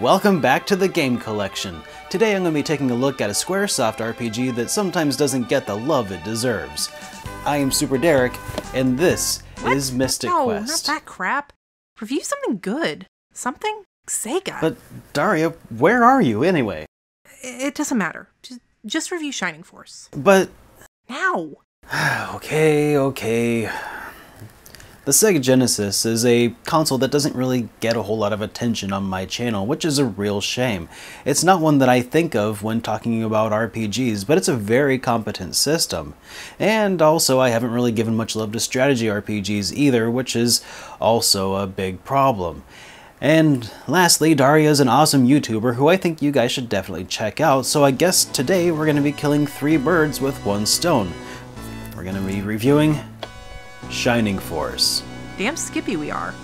Welcome back to the Game Collection. Today I'm going to be taking a look at a Squaresoft RPG that sometimes doesn't get the love it deserves. I am Super Derek, and this What? is Mystic no, Quest. not that crap. Review something good. Something Sega. But Daria, where are you anyway? It doesn't matter. Just, just review Shining Force. But Now. okay, okay. The Sega Genesis is a console that doesn't really get a whole lot of attention on my channel, which is a real shame. It's not one that I think of when talking about RPGs, but it's a very competent system. And also, I haven't really given much love to strategy RPGs either, which is also a big problem. And lastly, Daria is an awesome YouTuber who I think you guys should definitely check out, so I guess today we're going to be killing three birds with one stone. We're going to be reviewing Shining Force. Damn skippy we are.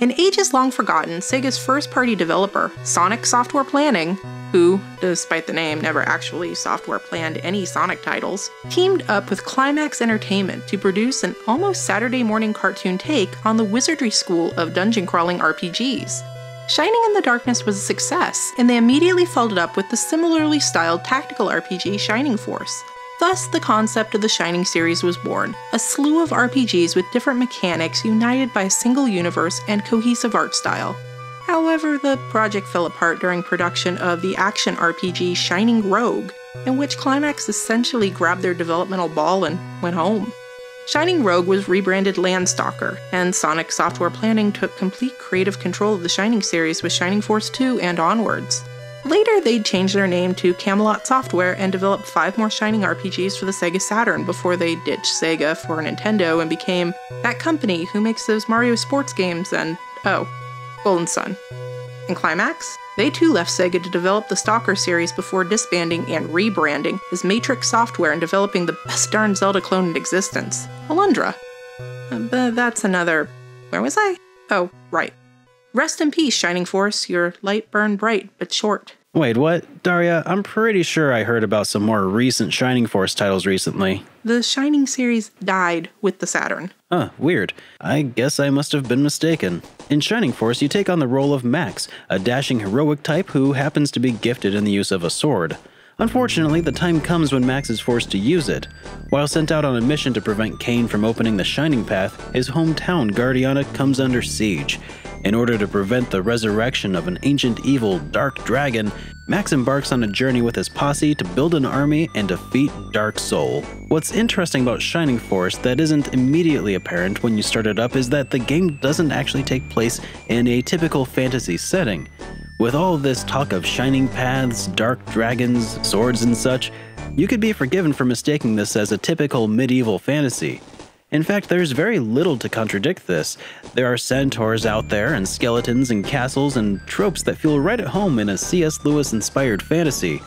In ages long forgotten, Sega's first party developer, Sonic Software Planning, who, despite the name, never actually software planned any Sonic titles, teamed up with Climax Entertainment to produce an almost Saturday morning cartoon take on the wizardry school of dungeon crawling RPGs. Shining in the Darkness was a success, and they immediately followed up with the similarly styled tactical RPG Shining Force. Thus, the concept of the Shining series was born a slew of RPGs with different mechanics united by a single universe and cohesive art style. However, the project fell apart during production of the action RPG Shining Rogue, in which Climax essentially grabbed their developmental ball and went home. Shining Rogue was rebranded Landstalker, and Sonic Software Planning took complete creative control of the Shining series with Shining Force 2 and onwards. Later, they'd change their name to Camelot Software and developed five more Shining RPGs for the Sega Saturn before they ditched Sega for Nintendo and became that company who makes those Mario sports games and, oh, Golden Sun. And Climax? They too left Sega to develop the Stalker series before disbanding and rebranding as Matrix Software and developing the best darn Zelda clone in existence, Alundra. Uh, But that's another. Where was I? Oh, right. Rest in peace, Shining Force. Your light burned bright, but short. Wait, what? Daria, I'm pretty sure I heard about some more recent Shining Force titles recently. The Shining series died with the Saturn. Huh, weird. I guess I must have been mistaken. In Shining Force, you take on the role of Max, a dashing heroic type who happens to be gifted in the use of a sword. Unfortunately, the time comes when Max is forced to use it. While sent out on a mission to prevent Kane from opening the Shining Path, his hometown, Guardiana, comes under siege. In order to prevent the resurrection of an ancient evil, Dark Dragon, Max embarks on a journey with his posse to build an army and defeat Dark Soul. What's interesting about Shining Force that isn't immediately apparent when you start it up is that the game doesn't actually take place in a typical fantasy setting. With all this talk of shining paths, dark dragons, swords, and such, you could be forgiven for mistaking this as a typical medieval fantasy. In fact, there's very little to contradict this. There are centaurs out there, and skeletons, and castles, and tropes that feel right at home in a C.S. Lewis inspired fantasy.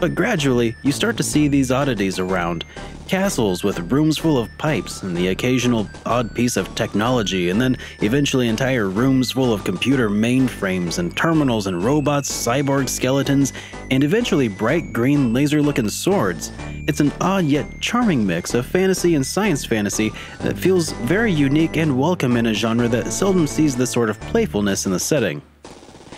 But gradually, you start to see these oddities around castles with rooms full of pipes, and the occasional odd piece of technology, and then eventually entire rooms full of computer mainframes, and terminals, and robots, cyborg skeletons, and eventually bright green laser looking swords. It's an odd yet charming mix of fantasy and science fantasy that feels very unique and welcome in a genre that seldom sees this sort of playfulness in the setting.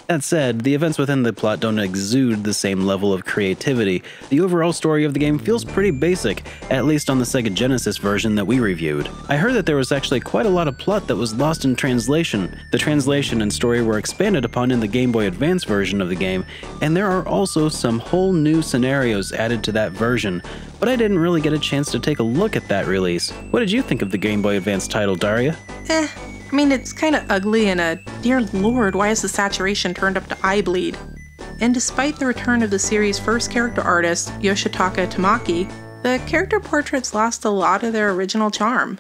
That said, the events within the plot don't exude the same level of creativity. The overall story of the game feels pretty basic, at least on the Sega Genesis version that we reviewed. I heard that there was actually quite a lot of plot that was lost in translation. The translation and story were expanded upon in the Game Boy Advance version of the game, and there are also some whole new scenarios added to that version. But I didn't really get a chance to take a look at that release. What did you think of the Game Boy Advance title, Daria? Eh, I mean, it's kind of ugly and a dear lord, why is the saturation turned up to eye bleed? And despite the return of the series' first character artist, Yoshitaka Tamaki, the character portraits lost a lot of their original charm.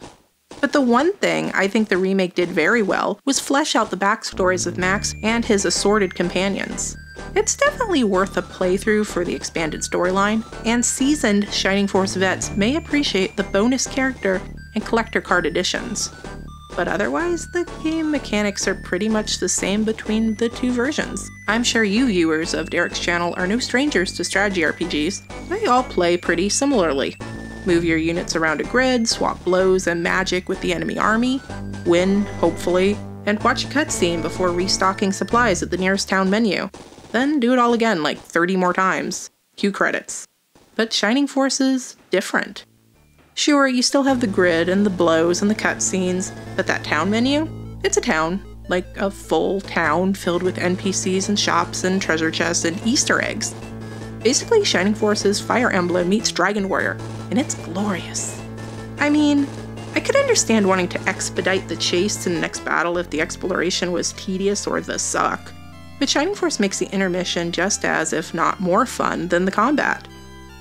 But the one thing I think the remake did very well was flesh out the backstories of Max and his assorted companions. It's definitely worth a playthrough for the expanded storyline, and seasoned Shining Force vets may appreciate the bonus character and collector card editions but otherwise, the game mechanics are pretty much the same between the two versions. I'm sure you viewers of Derek's channel are no strangers to strategy RPGs. They all play pretty similarly. Move your units around a grid, swap blows and magic with the enemy army, win, hopefully, and watch a cutscene before restocking supplies at the nearest town menu. Then do it all again like 30 more times. Cue credits. But Shining Force is different. Sure, you still have the grid and the blows and the cutscenes, but that town menu? It's a town. Like a full town filled with NPCs and shops and treasure chests and Easter eggs. Basically, Shining Force's Fire Emblem meets Dragon Warrior, and it's glorious. I mean, I could understand wanting to expedite the chase to the next battle if the exploration was tedious or the suck, but Shining Force makes the intermission just as, if not more fun, than the combat.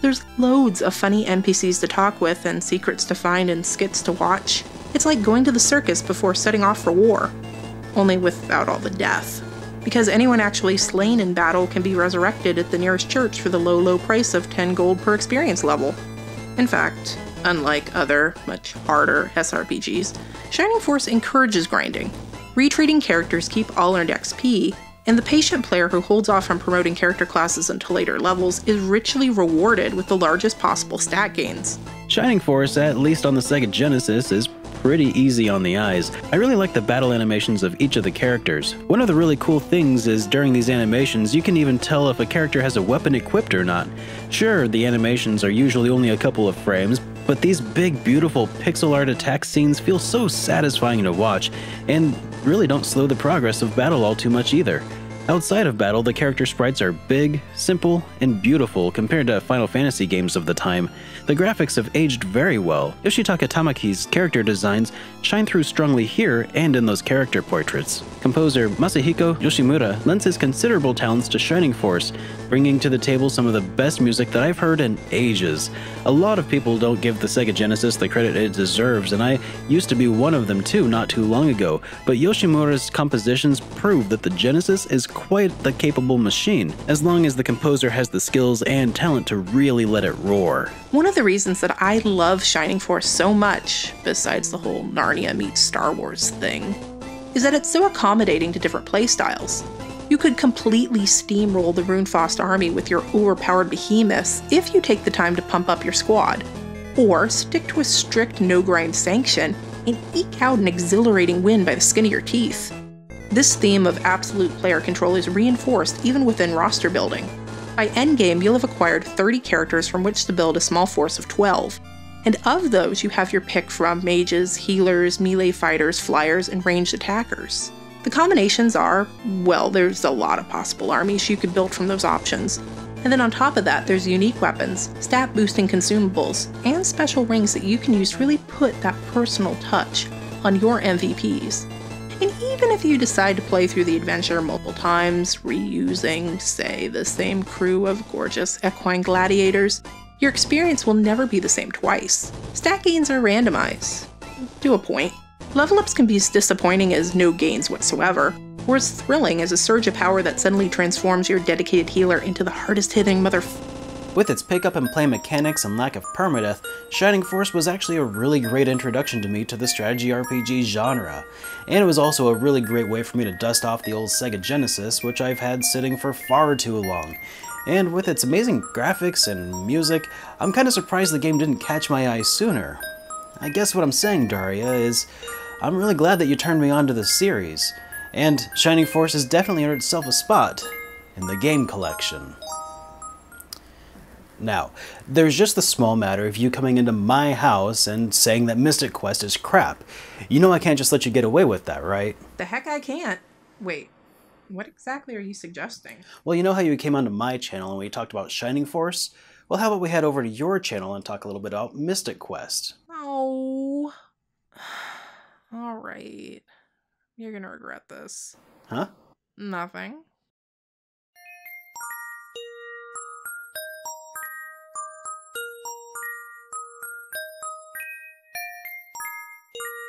There's loads of funny NPCs to talk with and secrets to find and skits to watch. It's like going to the circus before setting off for war, only without all the death because anyone actually slain in battle can be resurrected at the nearest church for the low, low price of 10 gold per experience level. In fact, unlike other, much harder SRPGs, Shining Force encourages grinding. Retreating characters keep all earned XP, and the patient player who holds off on promoting character classes until later levels is richly rewarded with the largest possible stat gains. Shining Force, at least on the Sega Genesis, is pretty easy on the eyes. I really like the battle animations of each of the characters. One of the really cool things is during these animations, you can even tell if a character has a weapon equipped or not. Sure, the animations are usually only a couple of frames, but these big, beautiful pixel art attack scenes feel so satisfying to watch, and really don't slow the progress of battle all too much either. Outside of battle, the character sprites are big, simple, and beautiful compared to Final Fantasy games of the time. The graphics have aged very well. Yoshitaka Tamaki's character designs shine through strongly here and in those character portraits. Composer Masahiko Yoshimura lends his considerable talents to Shining Force, bringing to the table some of the best music that I've heard in ages. A lot of people don't give the Sega Genesis the credit it deserves, and I used to be one of them too not too long ago, but Yoshimura's compositions prove that the Genesis is quite the capable machine, as long as the composer has the skills and talent to really let it roar. One of the reasons that I love Shining Force so much, besides the whole Narnia meets Star Wars thing, is that it's so accommodating to different playstyles. You could completely steamroll the Runefaust army with your overpowered behemoths if you take the time to pump up your squad, or stick to a strict no grind sanction and eke out an exhilarating win by the skin of your teeth. This theme of absolute player control is reinforced even within roster building. By endgame, you'll have acquired 30 characters from which to build a small force of 12, and of those, you have your pick from mages, healers, melee fighters, flyers, and ranged attackers. The combinations are, well, there's a lot of possible armies you could build from those options. And then on top of that, there's unique weapons, stat boosting consumables, and special rings that you can use to really put that personal touch on your MVPs. And even if you decide to play through the adventure multiple times, reusing, say, the same crew of gorgeous equine gladiators, your experience will never be the same twice. Stat gains are randomized. To a point. Level ups can be as disappointing as no gains whatsoever, or as thrilling as a surge of power that suddenly transforms your dedicated healer into the hardest hitting mother. With its pick-up and play mechanics and lack of permadeath, Shining Force was actually a really great introduction to me to the strategy RPG genre, and it was also a really great way for me to dust off the old Sega Genesis, which I've had sitting for far too long. And with its amazing graphics and music, I'm kinda surprised the game didn't catch my eye sooner. I guess what I'm saying, Daria, is I'm really glad that you turned me on to this series, and Shining Force has definitely earned itself a spot in the game collection. Now, there's just the small matter of you coming into my house and saying that Mystic Quest is crap. You know I can't just let you get away with that, right? The heck I can't. Wait, what exactly are you suggesting? Well, you know how you came onto my channel and we talked about Shining Force? Well, how about we head over to your channel and talk a little bit about Mystic Quest? Oh. Alright. You're gonna regret this. Huh? Nothing. you